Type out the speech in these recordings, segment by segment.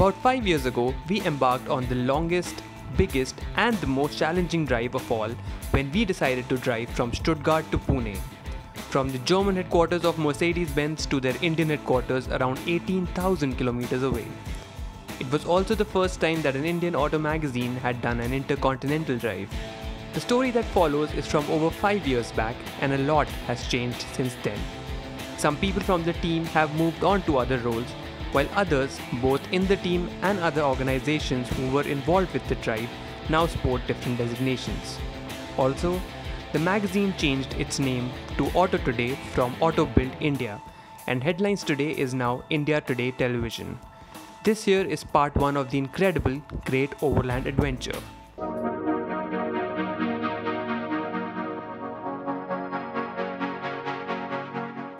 About five years ago, we embarked on the longest, biggest, and the most challenging drive of all when we decided to drive from Stuttgart to Pune. From the German headquarters of Mercedes Benz to their Indian headquarters around 18,000 kilometers away. It was also the first time that an Indian auto magazine had done an intercontinental drive. The story that follows is from over 5 years back, and a lot has changed since then. Some people from the team have moved on to other roles, while others, both in the team and other organizations who were involved with the tribe, now sport different designations. Also, the magazine changed its name to Auto Today from Auto Bild India, and Headlines Today is now India Today Television. This year is part one of the incredible Great Overland Adventure.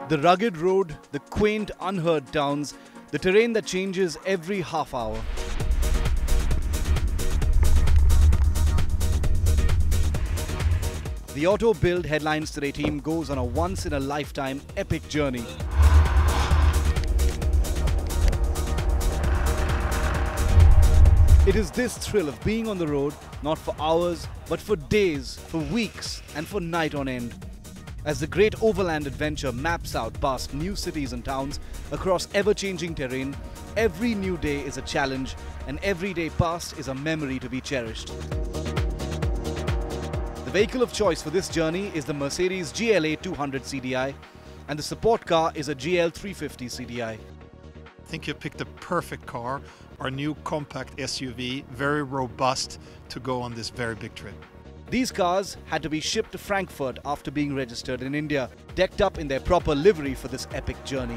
The rugged road, the quaint, unheard towns, the terrain that changes every half hour. The Auto Bild Headlines Today team goes on a once in a lifetime epic journey. It is this thrill of being on the road, not for hours, but for days, for weeks, and for night on end. As the great overland adventure maps out past new cities and towns across ever changing terrain, every new day is a challenge, and every day past is a memory to be cherished. The vehicle of choice for this journey is the Mercedes GLA 200 CDI, and the support car is a GL 350 CDI. I think you picked the perfect car, our new compact SUV, very robust to go on this very big trip. These cars had to be shipped to Frankfurt after being registered in India, decked up in their proper livery for this epic journey.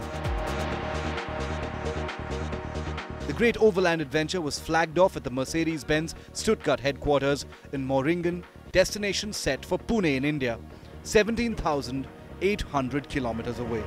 The great overland adventure was flagged off at the Mercedes Benz Stuttgart headquarters in Möhringen, destination set for Pune in India, 17,800 kilometers away.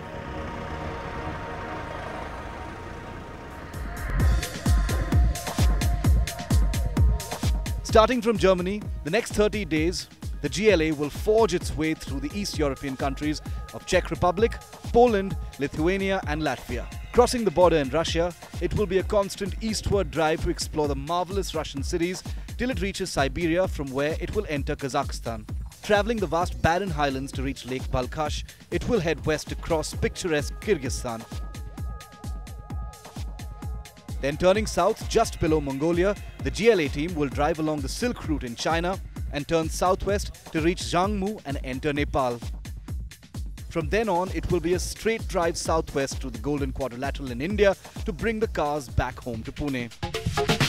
Starting from Germany, the next 30 days, the GLA will forge its way through the East European countries of Czech Republic, Poland, Lithuania, and Latvia. Crossing the border in Russia, it will be a constant eastward drive to explore the marvelous Russian cities till it reaches Siberia, from where it will enter Kazakhstan. Traveling the vast barren highlands to reach Lake Balkhash, it will head west to cross picturesque Kyrgyzstan. Then turning south just below Mongolia, the GLA team will drive along the Silk Route in China and turn southwest to reach Zhangmu and enter Nepal. From then on, it will be a straight drive southwest to the Golden Quadrilateral in India to bring the cars back home to Pune.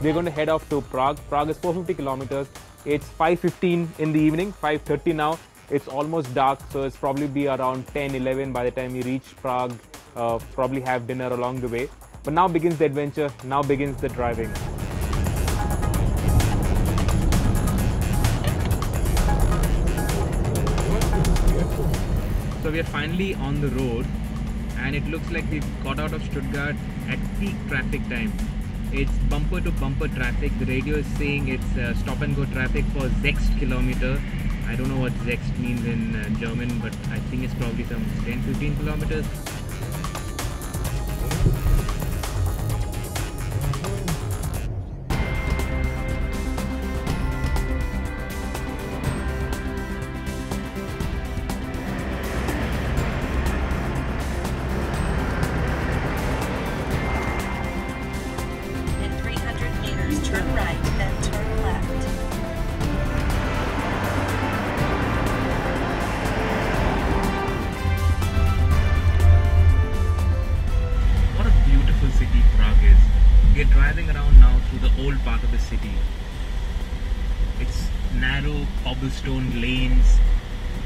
We're going to head off to Prague. Prague is 450 kilometers. It's 5.15 in the evening, 5.30 now. It's almost dark, so it's probably be around 10, 11 by the time we reach Prague. Uh, probably have dinner along the way. But now begins the adventure. Now begins the driving. So we are finally on the road and it looks like we've got out of Stuttgart at peak traffic time. It's bumper to bumper traffic. The radio is saying it's uh, stop and go traffic for Sechs kilometer. I don't know what Sechs means in uh, German, but I think it's probably some 10 15 kilometers. We are driving around now through the old part of the city. It's narrow cobblestone lanes.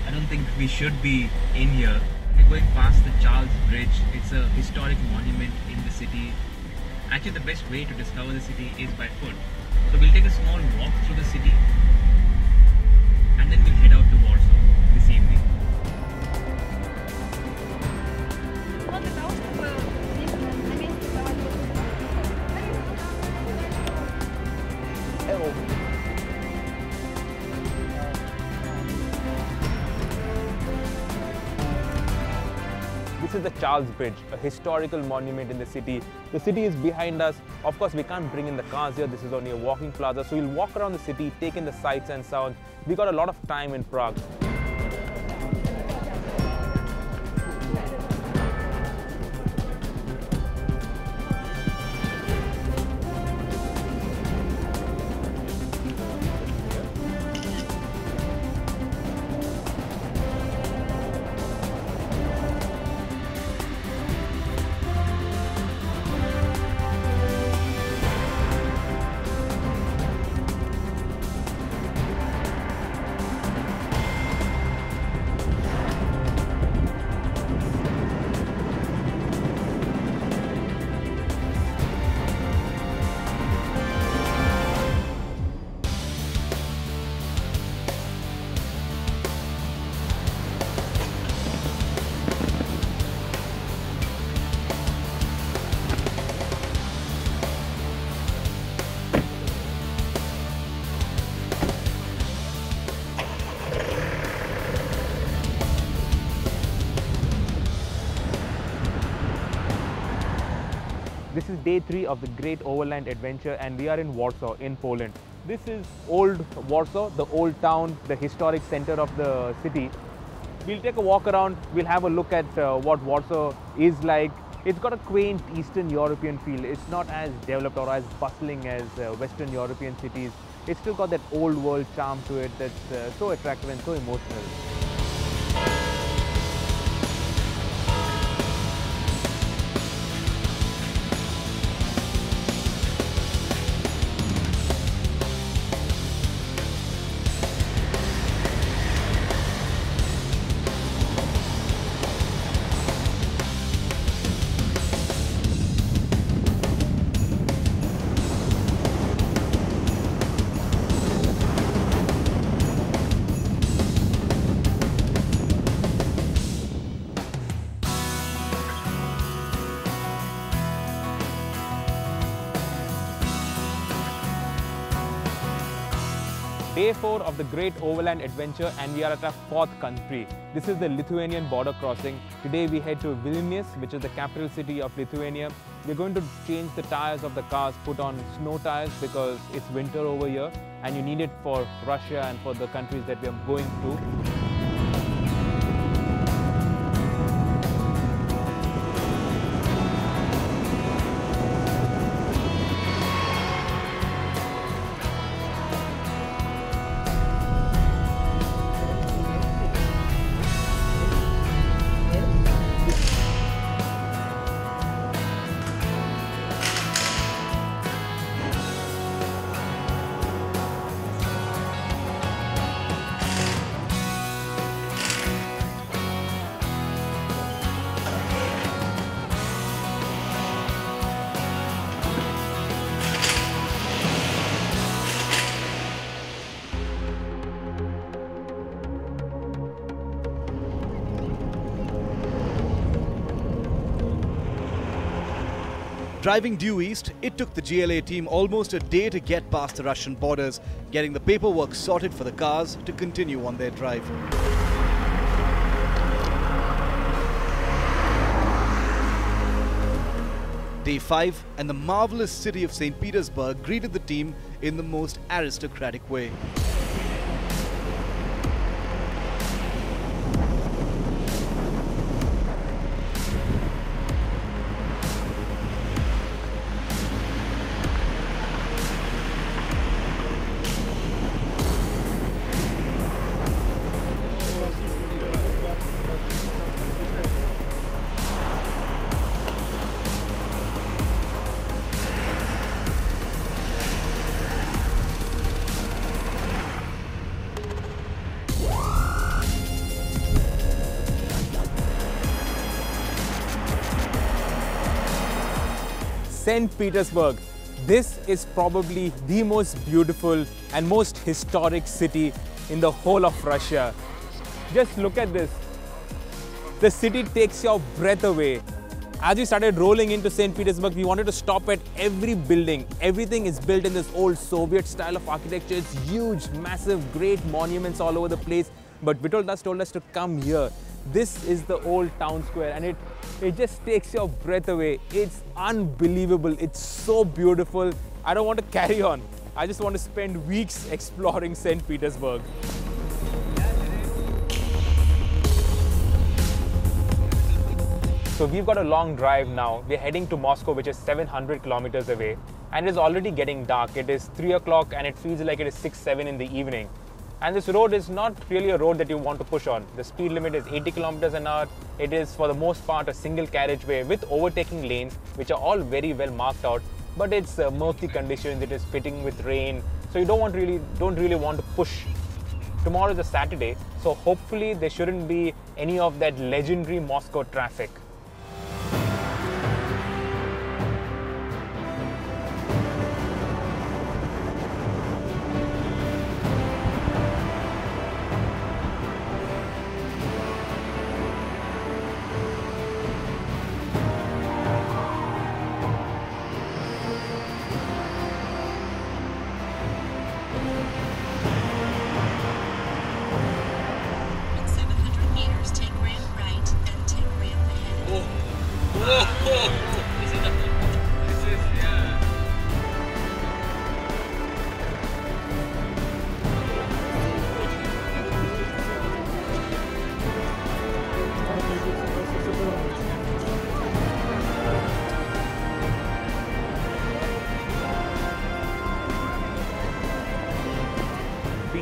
I don't think we should be in here. We're going past the Charles Bridge. It's a historic monument in the city. Actually, the best way to discover the city is by foot. So we'll take a small walk through the city and then we'll head out to is the Charles Bridge, a historical monument in the city. The city is behind us. Of course, we can't bring in the cars here. This is only a walking plaza. So we'll walk around the city, take in the sights and sounds. We got a lot of time in Prague. This is day three of the Great Overland Adventure and we are in Warsaw in Poland. This is old Warsaw, the old town, the historic center of the city. We'll take a walk around, we'll have a look at uh, what Warsaw is like. It's got a quaint Eastern European feel. It's not as developed or as bustling as uh, Western European cities. It's still got that old world charm to it that's uh, so attractive and so emotional. Day 4 of the Great Overland Adventure and we are at our fourth country. This is the Lithuanian border crossing. Today we head to Vilnius, which is the capital city of Lithuania. We're going to change the tires of the cars, put on snow tires because it's winter over here and you need it for Russia and for the countries that we are going to. Driving due east, it took the GLA team almost a day to get past the Russian borders, getting the paperwork sorted for the cars to continue on their drive. Day 5 and the marvelous city of St. Petersburg greeted the team in the most aristocratic way. St. Petersburg. This is probably the most beautiful and most historic city in the whole of Russia. Just look at this. The city takes your breath away. As we started rolling into St. Petersburg, we wanted to stop at every building. Everything is built in this old Soviet style of architecture. It's huge, massive, great monuments all over the place. But Vitol Das told us to come here. This is the old town square and it It just takes your breath away. It's unbelievable. It's so beautiful. I don't want to carry on. I just want to spend weeks exploring St. Petersburg. So we've got a long drive now. We're heading to Moscow, which is 700 kilometers away, and it's already getting dark. It is 3 o'clock and it feels like it is 6, 7 in the evening. And this road is not really a road that you want to push on. The speed limit is 80 kilometers an hour. It is for the most part a single carriageway with overtaking lanes, which are all very well marked out. But it's uh, murky conditions. It is fitting with rain, so you don't want really don't really want to push tomorrow is a Saturday, so hopefully there shouldn't be any of that legendary Moscow traffic.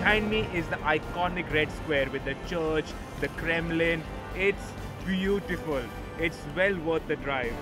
Behind me is the iconic Red Square with the church, the Kremlin. It's beautiful. It's well worth the drive.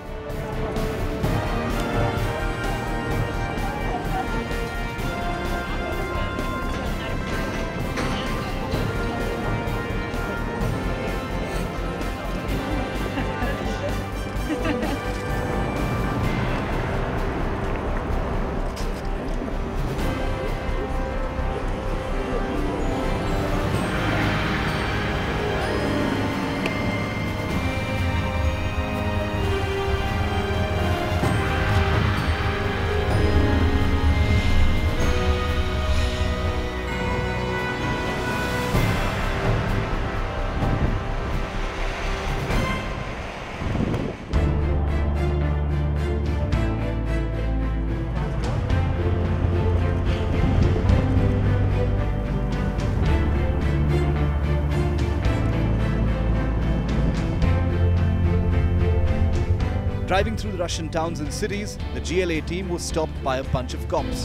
Driving through the Russian towns and cities, the GLA team was stopped by a bunch of cops.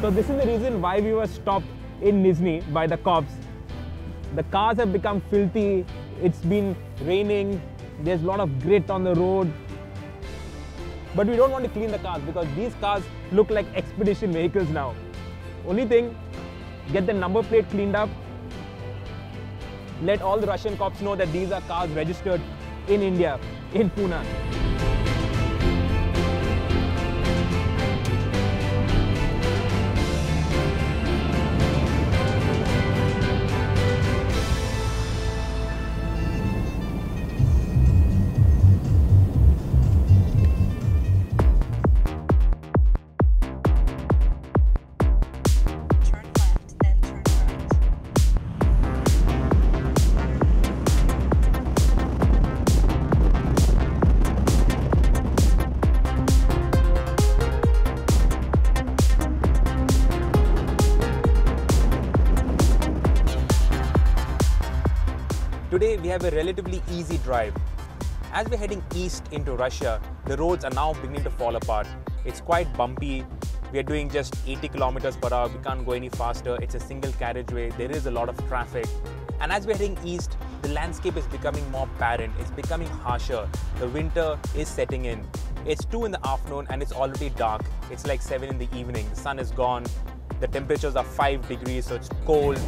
So this is the reason why we were stopped in Nizhny by the cops. The cars have become filthy. It's been raining. There's a lot of grit on the road. But we don't want to clean the cars because these cars look like expedition vehicles now. Only thing, get the number plate cleaned up. Let all the Russian cops know that these are cars registered in India, in Pune. Today we have a relatively easy drive. As we're heading east into Russia, the roads are now beginning to fall apart. It's quite bumpy. We are doing just 80 kilometers per hour. We can't go any faster. It's a single carriageway. There is a lot of traffic. And as we're heading east, the landscape is becoming more barren. It's becoming harsher. The winter is setting in. It's 2 in the afternoon and it's already dark. It's like 7 in the evening. The sun is gone. The temperatures are 5 degrees, so it's cold.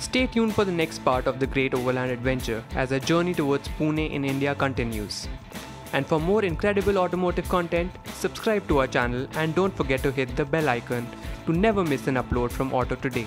Stay tuned for the next part of the Great Overland Adventure as our journey towards Pune in India continues. And for more incredible automotive content, subscribe to our channel and don't forget to hit the bell icon to never miss an upload from Auto Today.